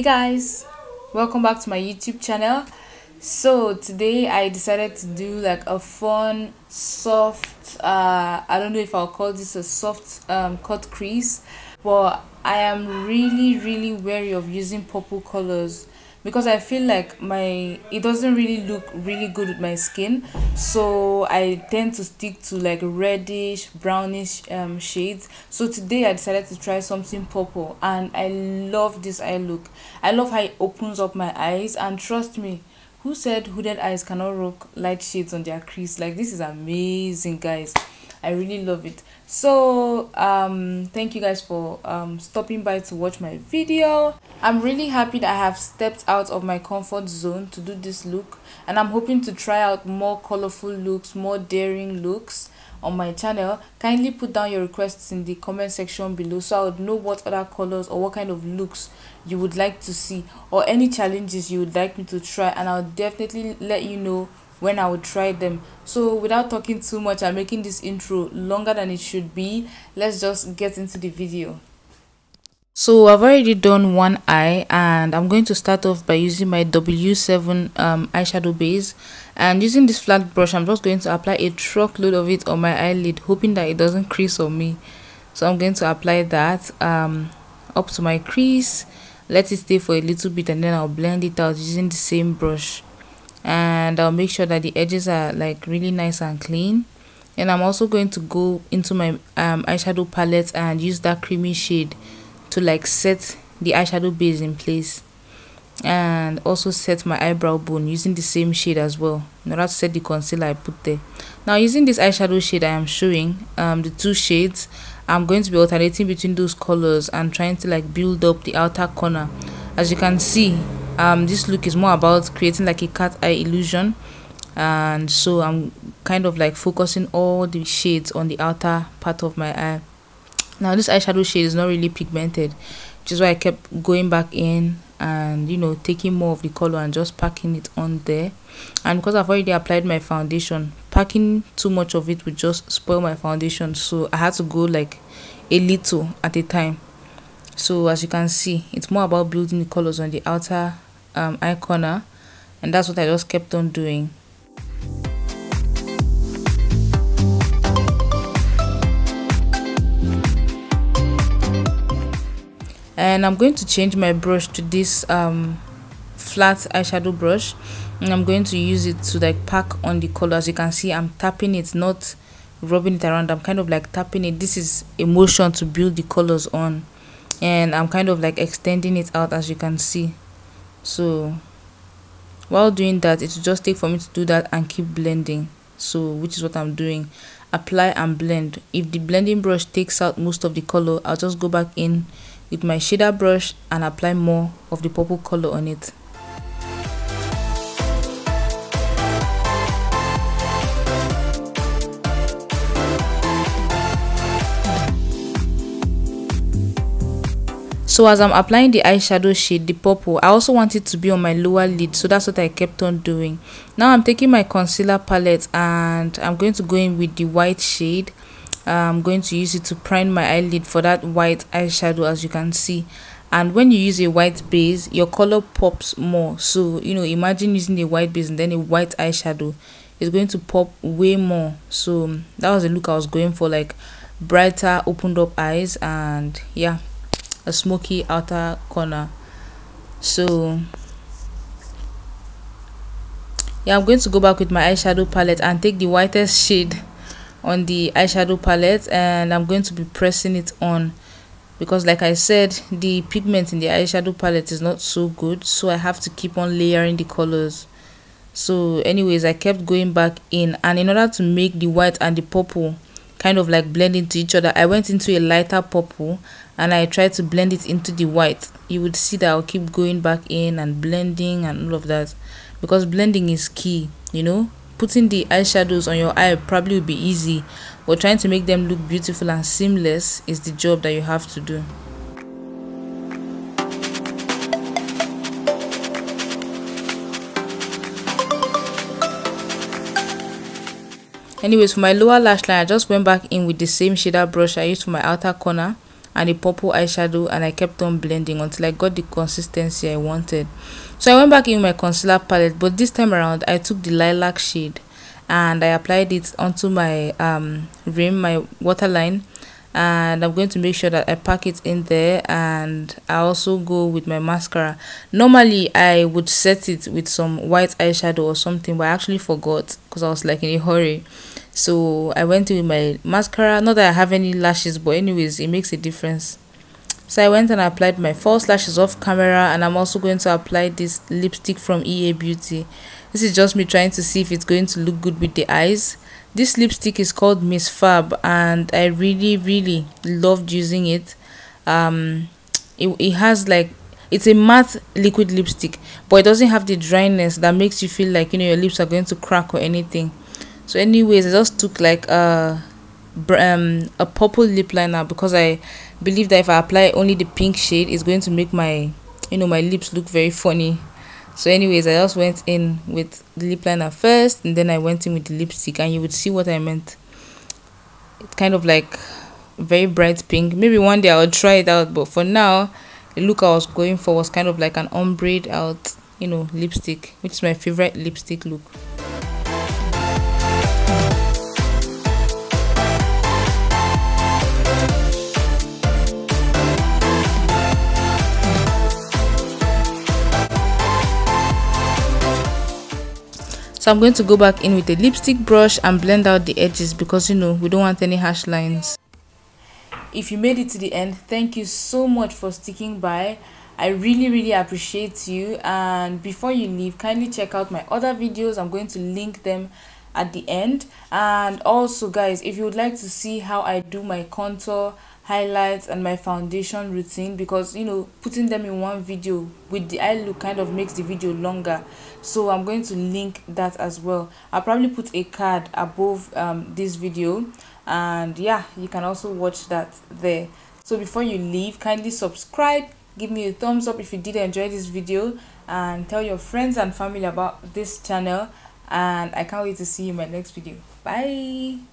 hey guys welcome back to my youtube channel. So today i decided to do like a fun soft uh i don't know if i'll call this a soft um cut crease but i am really really wary of using purple colors because I feel like my it doesn't really look really good with my skin. So I tend to stick to like reddish brownish um shades. So today I decided to try something purple and I love this eye look. I love how it opens up my eyes and trust me who said hooded eyes cannot rock light shades on their crease? Like this is amazing guys I really love it. So um thank you guys for um stopping by to watch my video. I'm really happy that i have stepped out of my comfort zone to do this look and i'm hoping to try out more colorful looks more daring looks on my channel. Kindly put down your requests in the comment section below so i would know what other colors or what kind of looks you would like to see or any challenges you would like me to try and i'll definitely let you know when I would try them. So without talking too much, I'm making this intro longer than it should be. Let's just get into the video. So I've already done one eye and I'm going to start off by using my W7 um, eyeshadow base and using this flat brush I'm just going to apply a truckload of it on my eyelid hoping that it doesn't crease on me. So I'm going to apply that um, up to my crease, let it stay for a little bit and then I'll blend it out using the same brush and I'll make sure that the edges are like really nice and clean. And I'm also going to go into my um, eyeshadow palette and use that creamy shade to like set the eyeshadow base in place. And also set my eyebrow bone using the same shade as well in order to set the concealer I put there. Now using this eyeshadow shade I am showing um, the two shades I'm going to be alternating between those colors and trying to like build up the outer corner. As you can see um this look is more about creating like a cat eye illusion. And so i'm kind of like focusing all the shades on the outer part of my eye. Now this eyeshadow shade is not really pigmented which is why i kept going back in and you know taking more of the color and just packing it on there. And because i've already applied my foundation packing too much of it would just spoil my foundation. So i had to go like a little at a time. So as you can see it's more about building the colors on the outer um, eye corner and that's what I just kept on doing. And I'm going to change my brush to this um, flat eyeshadow brush and I'm going to use it to like pack on the color. As you can see I'm tapping it not rubbing it around. I'm kind of like tapping it. This is a motion to build the colors on. And I'm kind of like extending it out as you can see so while doing that it will just take for me to do that and keep blending. So which is what i'm doing. Apply and blend. If the blending brush takes out most of the color i'll just go back in with my shader brush and apply more of the purple color on it so as i'm applying the eyeshadow shade the purple i also want it to be on my lower lid. So that's what i kept on doing. Now i'm taking my concealer palette and i'm going to go in with the white shade. I'm going to use it to prime my eyelid for that white eyeshadow as you can see. And when you use a white base your color pops more. So you know imagine using a white base and then a white eyeshadow. Is going to pop way more. So that was the look i was going for like brighter opened up eyes and yeah a smoky outer corner. So yeah i'm going to go back with my eyeshadow palette and take the whitest shade on the eyeshadow palette and i'm going to be pressing it on because like i said the pigment in the eyeshadow palette is not so good so i have to keep on layering the colors. So anyways i kept going back in and in order to make the white and the purple kind of like blend into each other. I went into a lighter purple and i tried to blend it into the white. You would see that i'll keep going back in and blending and all of that. Because blending is key you know? Putting the eyeshadows on your eye probably will be easy but trying to make them look beautiful and seamless is the job that you have to do anyways for my lower lash line i just went back in with the same shader brush i used for my outer corner and a purple eyeshadow and I kept on blending until I got the consistency I wanted. So I went back in my concealer palette but this time around I took the lilac shade and I applied it onto my um, rim, my waterline and I'm going to make sure that I pack it in there and I also go with my mascara. Normally I would set it with some white eyeshadow or something but I actually forgot because I was like in a hurry. So I went in with my mascara. Not that I have any lashes but anyways it makes a difference. So I went and applied my false lashes off camera and I'm also going to apply this lipstick from EA Beauty. This is just me trying to see if it's going to look good with the eyes. This lipstick is called miss fab and i really really loved using it. Um it, it has like it's a matte liquid lipstick but it doesn't have the dryness that makes you feel like you know your lips are going to crack or anything. So anyways i just took like a um a purple lip liner because i believe that if i apply only the pink shade it's going to make my you know my lips look very funny so anyways i just went in with the lip liner first and then i went in with the lipstick and you would see what i meant. It's kind of like very bright pink. Maybe one day i'll try it out but for now the look i was going for was kind of like an ombre out you know lipstick which is my favorite lipstick look so i'm going to go back in with a lipstick brush and blend out the edges because you know we don't want any harsh lines. If you made it to the end thank you so much for sticking by. I really really appreciate you. And before you leave kindly check out my other videos. I'm going to link them at the end. And also guys if you would like to see how i do my contour highlights and my foundation routine because you know putting them in one video with the eye look kind of makes the video longer. So i'm going to link that as well. I'll probably put a card above um, this video and yeah you can also watch that there. So before you leave kindly subscribe give me a thumbs up if you did enjoy this video and tell your friends and family about this channel and i can't wait to see you in my next video. Bye